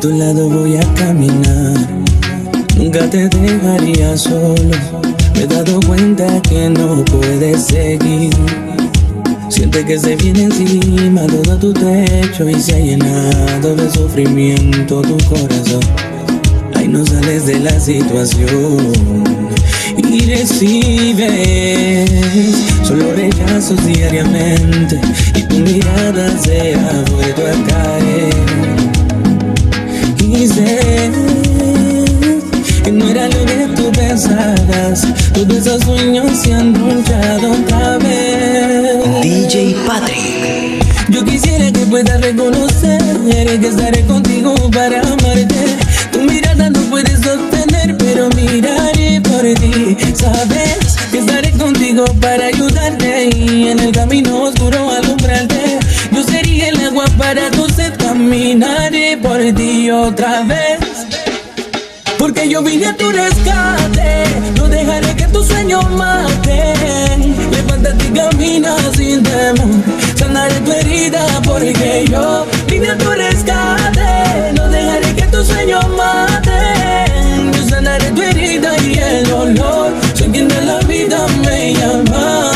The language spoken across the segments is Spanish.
Tu lado voy a caminar. Nunca te dejaría solo. Me he dado cuenta que no puedes seguir. Siente que se viene encima todo tu techo y se ha llenado de sufrimiento tu corazón. Ay, no sales de la situación y recibes solo rechazos diariamente y tu mirada se ha vuelto a caer. Sé que no era lo que tú pensabas, todos esos sueños se han tronchado otra vez. DJ Patrick. Yo quisiera que puedas reconocer que estaré contigo para amarte. Tu mirada no puedes sostener, pero miraré por ti. Sabes que estaré contigo para ayudarte y en el camino oscuro por ti otra vez. Porque yo vine a tu rescate, no dejaré que tus sueños maten. Levántate y camina sin temor, sanaré tu herida porque yo vine a tu rescate, no dejaré que tus sueños maten. Yo sanaré tu herida y el olor, soy quien de la vida me llama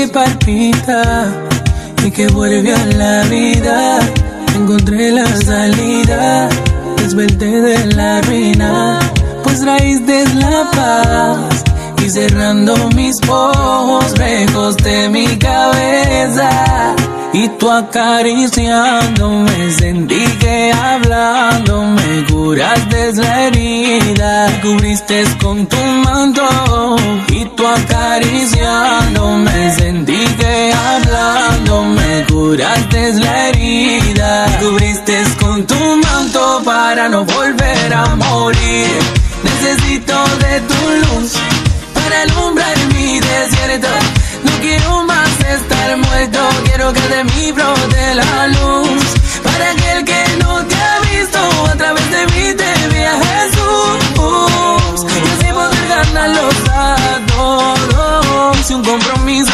que palpita y que vuelve a la vida. Encontré la salida, desvelté de la ruina, pues raíz es la paz. Y cerrando mis ojos, recosté mi cabeza. Y tú acariciándome, sentí que hablando me curaste la herida, cubriste con tu manto. Y tú acariciándome, sentí que hablando me curaste la herida, cubriste con tu manto para no volver a morir. Necesito de tu luz para alumbrar mi desierto. Quiero que de mí brote la luz. Para aquel que no te ha visto, a través de mí te vea Jesús. Y así poder ganarlos a todos. Y un compromiso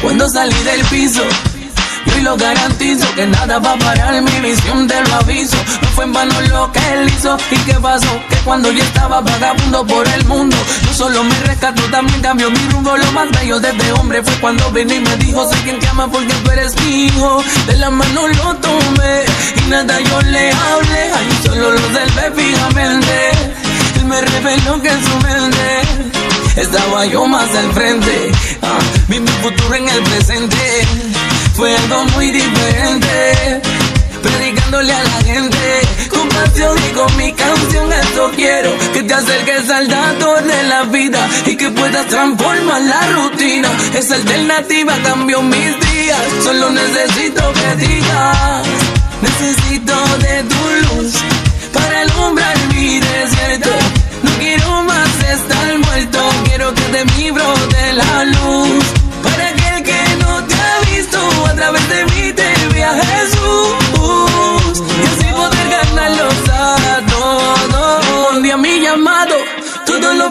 cuando salí del piso. Y lo garantizo que nada va a parar mi misión, te lo aviso. No fue en vano lo que él hizo. ¿Y qué pasó? Que cuando yo estaba vagabundo por el mundo, no solo me rescató, también cambió mi rumbo. Lo más bello de este hombre fue cuando vino y me dijo: Sé quien te ama porque tú eres mi hijo. De la mano lo tomé y nada yo le hablé. Ahí solo lo del fijamente. Él me reveló que en su mente estaba yo más al frente. Ah, vi mi futuro en el presente. Fue algo muy diferente. Predicándole a la gente con pasión y con mi canción. Esto quiero que te acerques al dador de la vida y que puedas transformar la rutina. Esa alternativa cambió mis días. Solo necesito que digas: Necesito de tu luz para alumbrar mi desierto. No quiero más estar muerto, quiero que de mí brote la luz.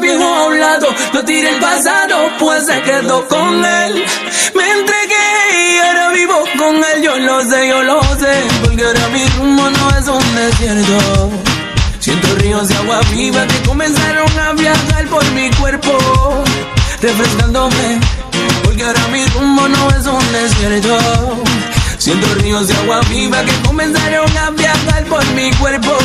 Viejo a un lo tiré el pasado, pues se quedó con él. Me entregué y ahora vivo con él, yo lo sé, yo lo sé, porque ahora mi rumbo no es un desierto. Siento ríos de agua viva que comenzaron a viajar por mi cuerpo, refrescándome, porque ahora mi rumbo no es un desierto. Siento ríos de agua viva que comenzaron a viajar por mi cuerpo,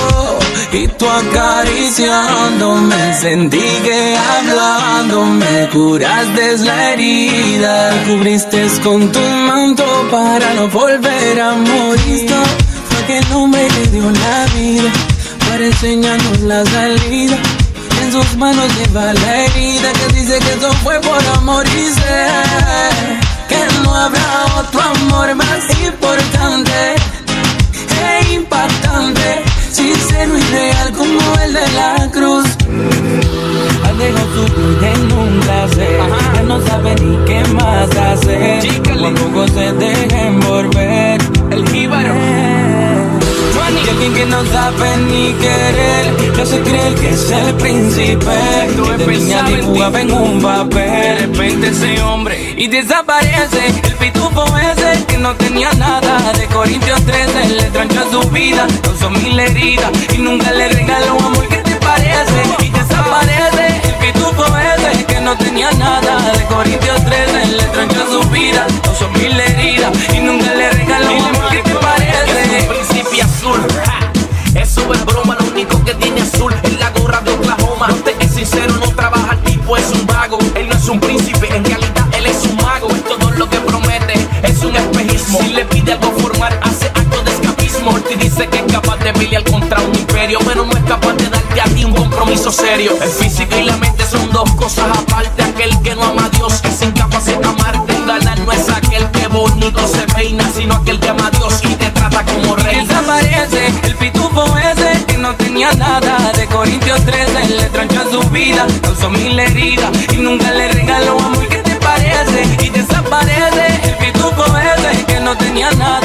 y tú acariciándome, sentí que hablando me curaste la herida, cubriste con tu manto para no volver a morir. Fue aquel hombre que dio la vida para enseñarnos la salida. En sus manos lleva la herida que dice que eso fue por amor y que habrá otro amor más importante e impactante, sincero y real como el de la cruz. Su vida en un placer, hace creer que es el príncipe. Que de niña dibujaba en un papel, de repente ese hombre y desaparece. El pitufo ese que no tenía nada, de Corintios 13 le trancha su vida, causó mil heridas y nunca le regaló amor que te parece. Y desaparece el pitufo ese que no tenía nada, de Corintios 13 le trancha su vida, causó mil heridas y nunca le regaló amor que te parece. Es un príncipe azul. ja. Es súper broma, único que tiene azul es la gorra de Oklahoma. Usted es sincero, no trabaja, el tipo es un vago. Él no es un príncipe, en realidad él es un mago. Es todo lo que promete, es un espejismo. Si le pide algo formal, hace actos de escapismo. Te dice que es capaz de pelear contra un imperio, pero no es capaz de darte a ti un compromiso serio. El físico y la mente son dos cosas aparte. No tenía nada De Corintios 13 le trancha su vida Causó mil heridas y nunca le regaló amor ¿Qué te parece? Y desaparece el pitufo ese que no tenía nada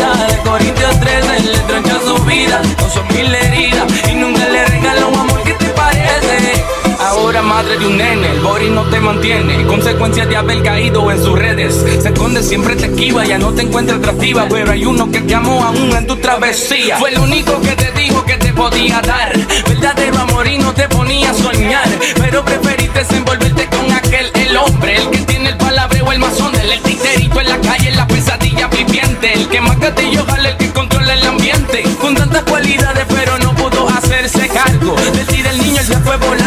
Madre de un nene, el body no te mantiene. Consecuencia de haber caído en sus redes. Se esconde, siempre te esquiva, ya no te encuentra atractiva. Pero hay uno que te amó aún en tu travesía. Fue el único que te dijo que te podía dar. Verdadero amor y no te ponía a soñar. Pero preferiste envolverte con aquel, el hombre. El que tiene el palabreo, el mazón del el titerito en la calle, la pesadilla viviente. El que más gatillo jala, el que controla el ambiente. Con tantas cualidades pero no pudo hacerse cargo. De ti del niño se fue volando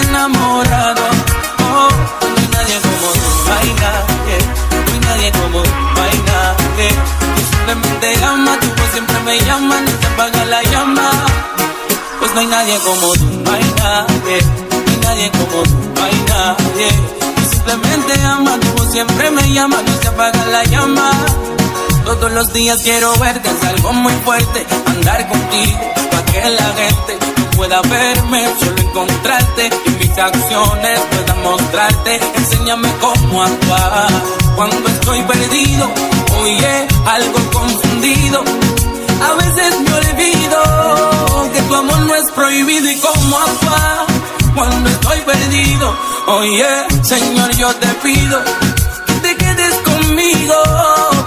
enamorado. Oh, no hay nadie como tú, no hay nadie, no hay nadie como tú, no hay nadie. Tú simplemente ama, tu voz siempre me llama, no se apaga la llama. Pues no hay nadie como tú, no hay nadie, no hay nadie como tú, no hay nadie. Tú simplemente ama, tu voz siempre me llama, no se apaga la llama. Todos los días quiero verte, es algo muy fuerte, andar contigo, para que la gente pueda verme, solo encontrarte y mis acciones puedan mostrarte. Enséñame cómo actuar cuando estoy perdido, oye, algo confundido. A veces me olvido que tu amor no es prohibido y cómo actuar cuando estoy perdido. Oye, Señor, yo te pido que te quedes conmigo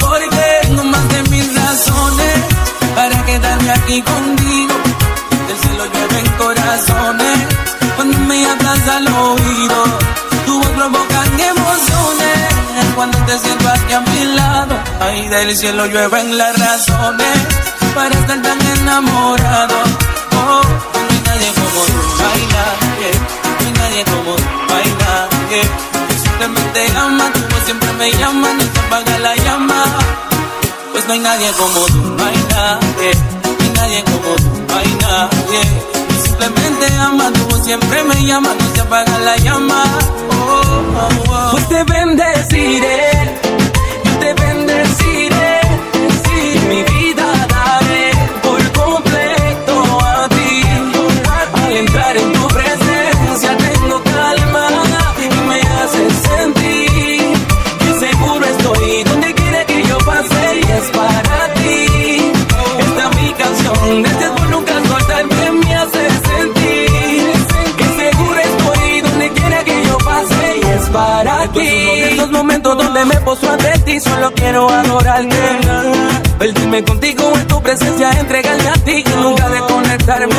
porque tengo más de mil razones para quedarme aquí contigo. Del cielo llueven corazones cuando me hablas al oído. Tu voz provoca emociones cuando te siento aquí a mi lado. Ay, del cielo llueven las razones para estar tan enamorado. Oh, no hay nadie como tú, hay nadie, no hay nadie como tú, nadie. Tú simplemente ama, tu voz siempre me llama, no se apaga la llama. Pues no hay nadie como tú, hay nadie, no hay nadie como tú, nadie. Tú simplemente ama, tu voz siempre me llama, no se apaga la llama. Oh, oh, oh. Pues te bendeciré, me poso ante ti, solo quiero adorarte. Perderme contigo en tu presencia, entregarme a ti y nunca desconectarme.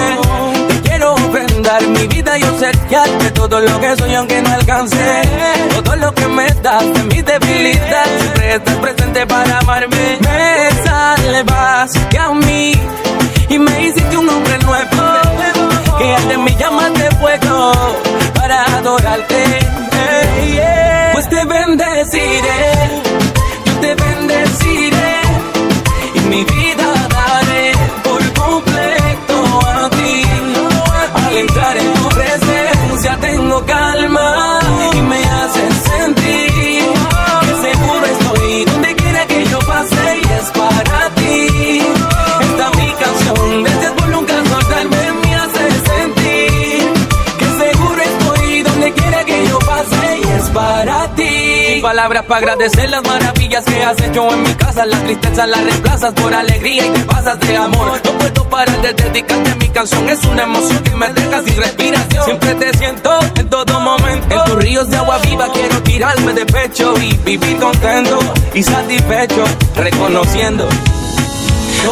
Te quiero ofrendar mi vida y obsequiarte todo lo que soy aunque no alcance. Todo lo que me das de mi debilidad, siempre estás presente para amarme. Me salvas que a mí y me hiciste un hombre nuevo. Que ante mi llamas de fuego para adorarte. Te bendeciré, palabras para agradecer las maravillas que has hecho en mi casa, la tristeza la reemplazas por alegría y te pasas de amor. No puedo parar de dedicarte mi canción, es una emoción que me deja sin respiración. Siempre te siento en todo momento. En tus ríos de agua viva quiero tirarme de pecho y vivir contento y satisfecho, reconociendo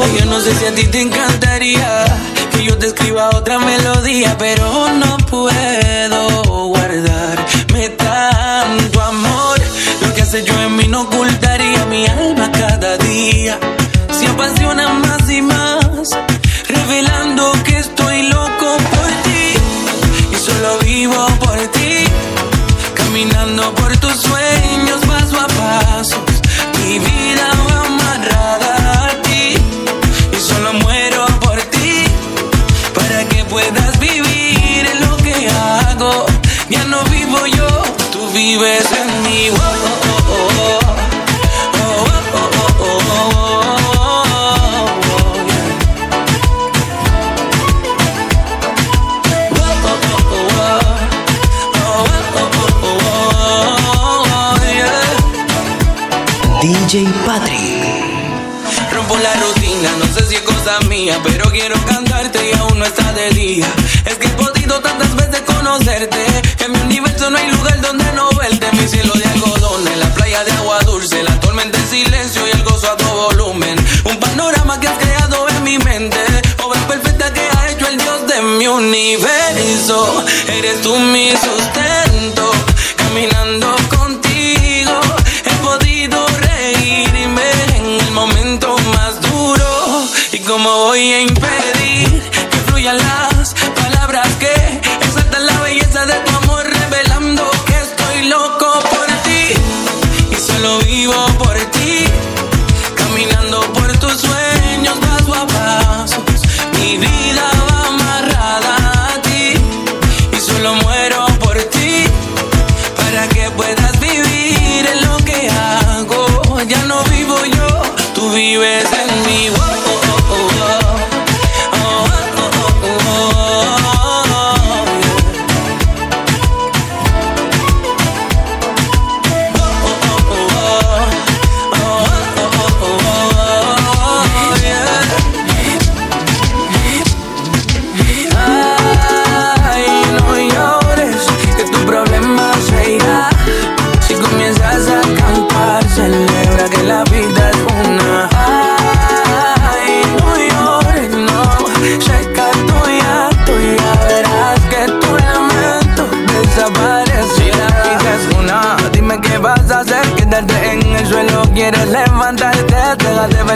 Ay, yo no sé si a ti te encantaría que yo te escriba otra melodía, pero no puedo guardarme mi alma cada día. Se apasiona más y más,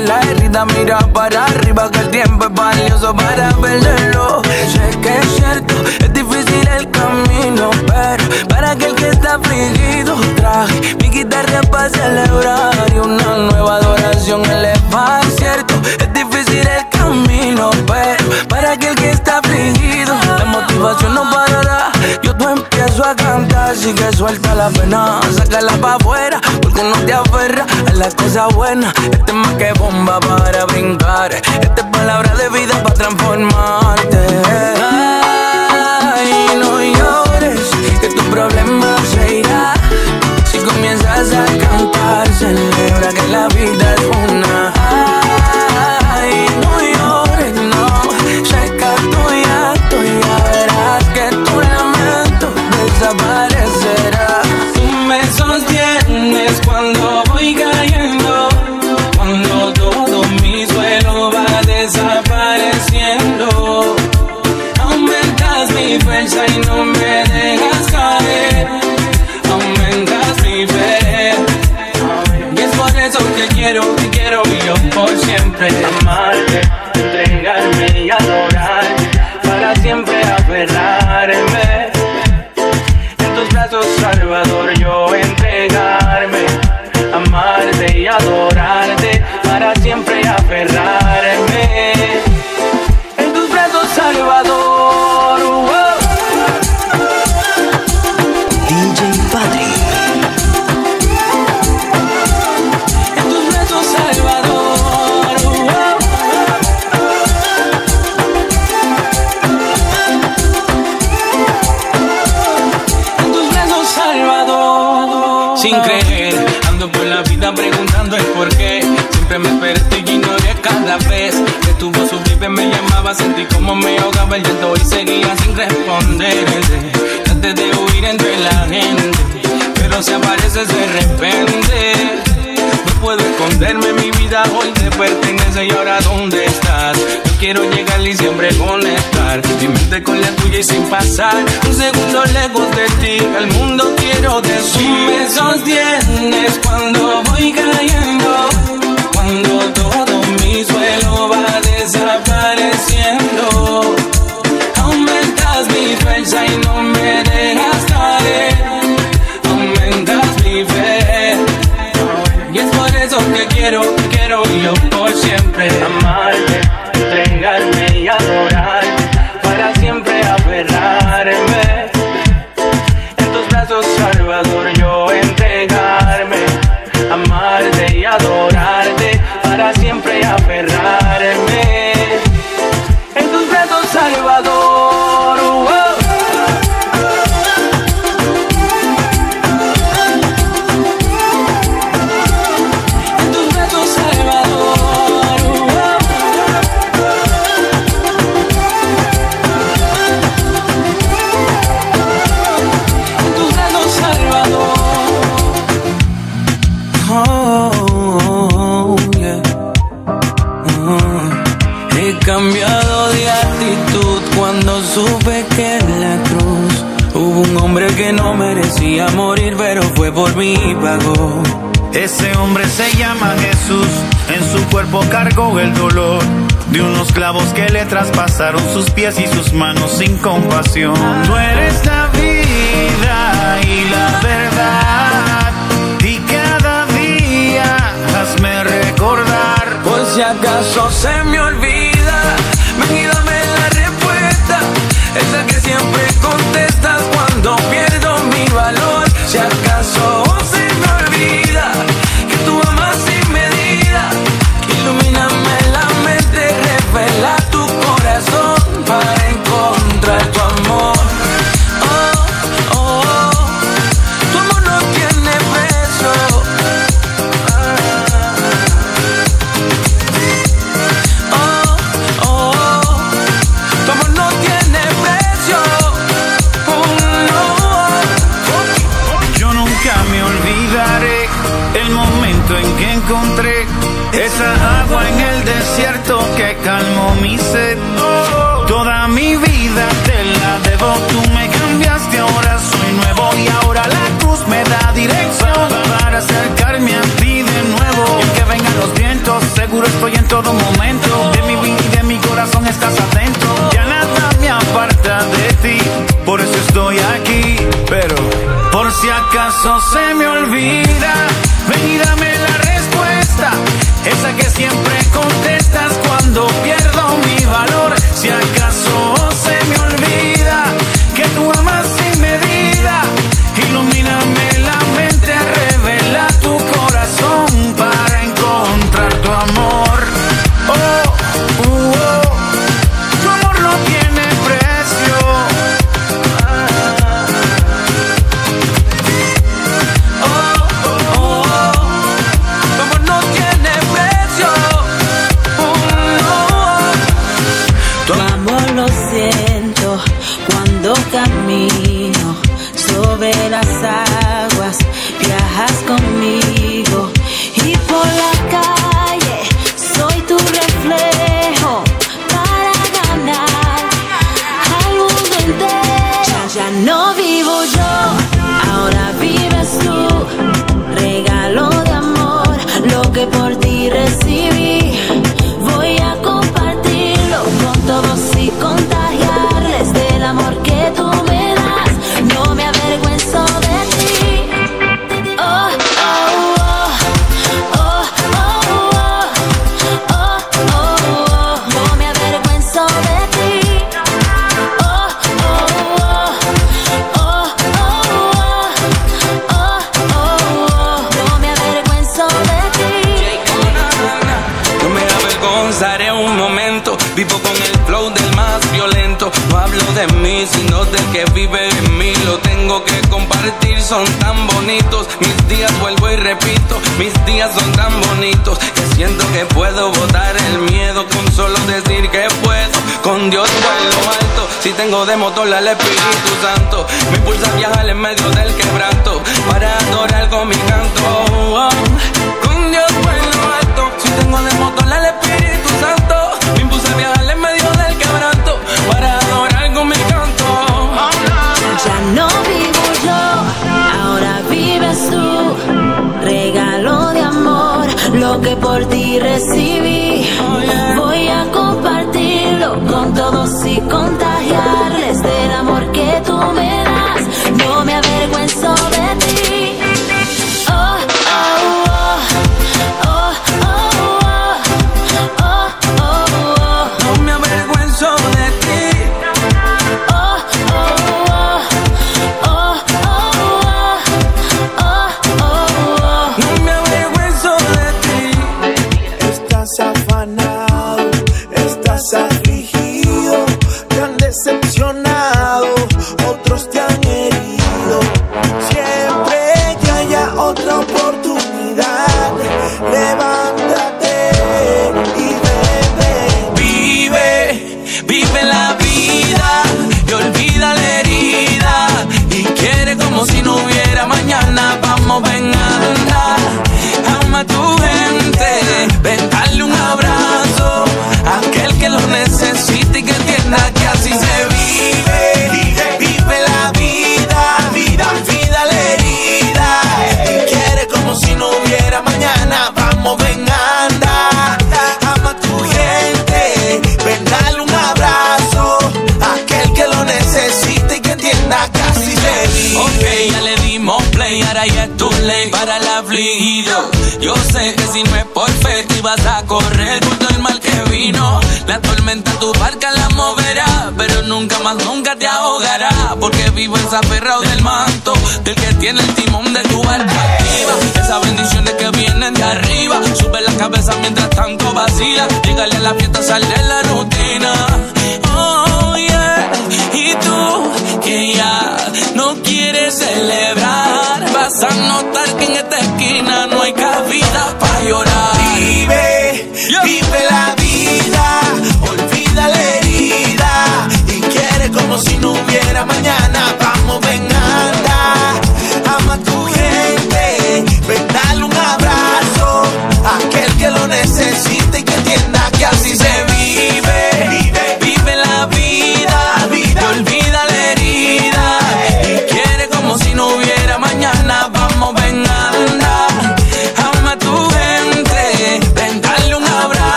la herida, mira para arriba que el tiempo es valioso para perderlo. Sé que es cierto, es difícil el camino, pero para aquel que está afligido, traje mi guitarra para celebrar y una nueva adoración elevar. Cierto, es difícil el camino, pero para aquel que está afligido, empiezo a cantar, sigue suelta la pena, sácala pa' afuera, porque no te aferra a las cosas buenas. Este es más que bomba para brincar, esta es palabra de vida para transformarte. Quiero llegar y siempre conectar mi mente con la tuya y sin pasar un segundo lejos de ti. Al mundo quiero decir: Tú me sostienes cuando hubo un hombre que no merecía morir, pero fue por mí y pagó. Ese hombre se llama Jesús, en su cuerpo cargó el dolor de unos clavos que le traspasaron sus pies y sus manos sin compasión. Tú eres la vida y la verdad, y cada día hazme recordar. Por si acaso se me olvida, ven y dame la respuesta, esa que siempre contestas esa agua en el desierto que calmó mi sed. Toda mi vida te la debo, tú me cambiaste, ahora soy nuevo y ahora la cruz me da dirección para acercarme a ti de nuevo. Y aunque vengan los vientos, seguro estoy en todo momento. De mi vida y de mi corazón estás atento. Ya nada me aparta de ti, por eso estoy aquí. Pero por si acaso se me olvida, ven dame la respuesta. Esa que siempre contestas cuando pierdo mi valor. que vive en mí lo tengo que compartir, son tan bonitos. Mis días vuelvo y repito, mis días son tan bonitos que siento que puedo botar el miedo con solo decir que puedo. Con Dios vuelo alto, si tengo de motor al Espíritu Santo, me pulsa viajar en medio del quebranto para adorar con mi canto. Oh, oh. por ti recibí.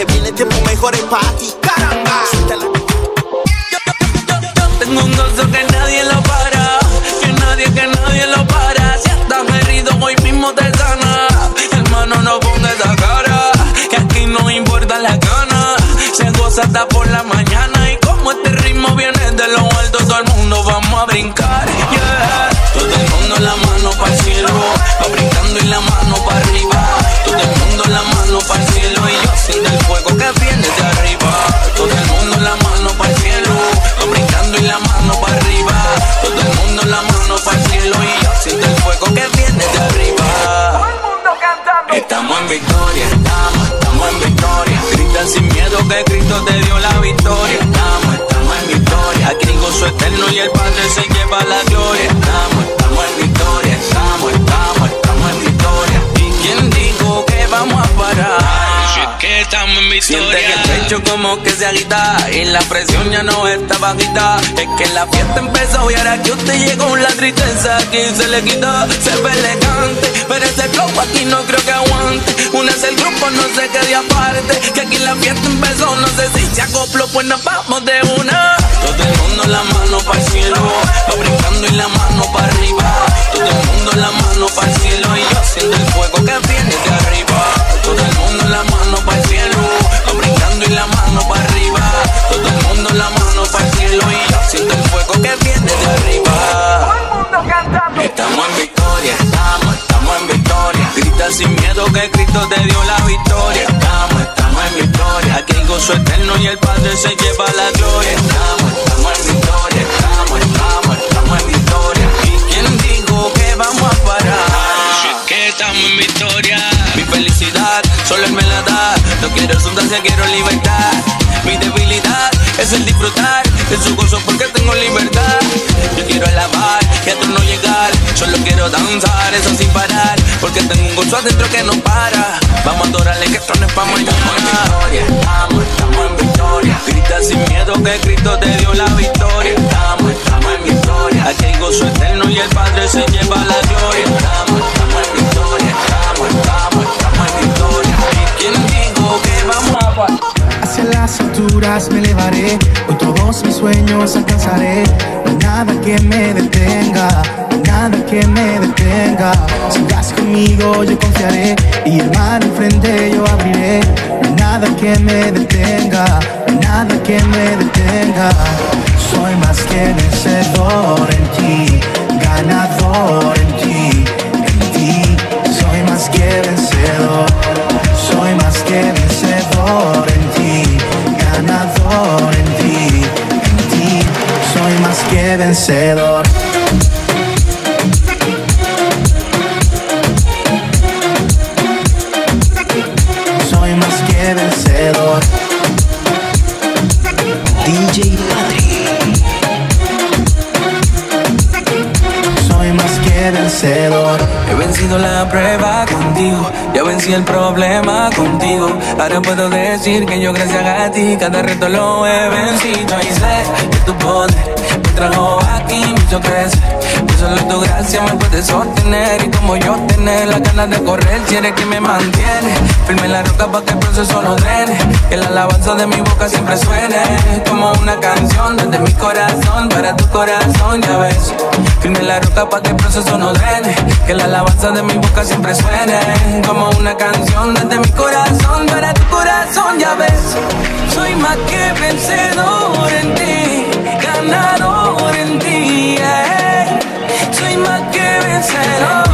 que viene tiempos mejores para ti, caramba. Tengo un gozo que nadie lo para, que nadie, que nadie lo para. Si estás herido, hoy mismo te sana. Hermano, no pongas esa cara, que aquí no importa la gana. Se goza hasta por la mañana y como este ritmo viene de lo alto, todo el mundo vamos a brincar. que Cristo te dio la victoria. Estamos, estamos en victoria. Aquí gozo eterno y el Padre se lleva la gloria. Estamos, estamos en victoria. Estamos, estamos, estamos en victoria. ¿Y quién dijo que vamos a parar? Que estamos en victoria como que se agita y la presión ya no está bajita. Es que la fiesta empezó y ahora que usted llegó la tristeza aquí se le quita. Se ve elegante, pero ese flow aquí no creo que aguante. Una es el grupo, no sé qué de aparte. Que aquí la fiesta empezó, no sé si se acopló, pues nos vamos de una. Todo el mundo la mano para el cielo, va brincando y la mano para arriba. Todo el mundo la mano Que Cristo te dio la victoria. Estamos, estamos en victoria. Aquí hay gozo eterno y el Padre se lleva la gloria. Estamos, estamos en victoria, estamos, estamos, estamos en victoria. ¿Y quién dijo que vamos a parar? Que estamos en victoria. Mi felicidad solo Él me la da. No quiero sustancia, quiero libertad. Mi debilidad es el disfrutar de su gozo porque tengo libertad. Yo quiero alabar y a tú no llegar. Solo quiero danzar, eso sin parar. Porque tengo un gozo adentro que no para. Vamos a adorarle que esto no es para mañana. En me detenga, no hay nada que me detenga. Vencedor. DJ. Soy más que vencedor. He vencido la prueba contigo, ya vencí el problema contigo. Ahora puedo decir que yo gracias a ti cada reto lo he vencido y sé tu poder me trajo aquí, me hizo crecer. Solo tu gracia me puede sostener y como yo tener las ganas de correr, si eres quien me mantiene. Firme la roca para que el proceso no drene, que la alabanza de mi boca siempre suene como una canción desde mi corazón para tu corazón, ya ves. Firme la roca para que el proceso no drene, que la alabanza de mi boca siempre suene como una canción desde mi corazón para tu corazón, ya ves. Soy más que vencedor en ti, ganador en ti. yeah. Soy más que vencedor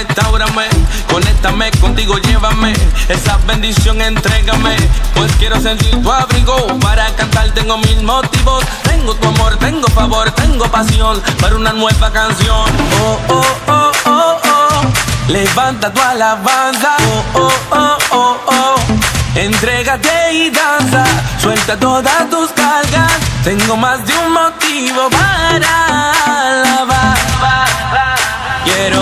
restaurame. Conéctame contigo, llévame. Esa bendición, entrégame. Pues quiero sentir tu abrigo. Para cantar tengo mil motivos. Tengo tu amor, tengo favor, tengo pasión. Para una nueva canción. Oh, oh, oh, oh, oh. Levanta tu alabanza, oh, oh, oh, oh, oh. Entrégate y danza, suelta todas tus cargas. Tengo más de un motivo para alabar. Quiero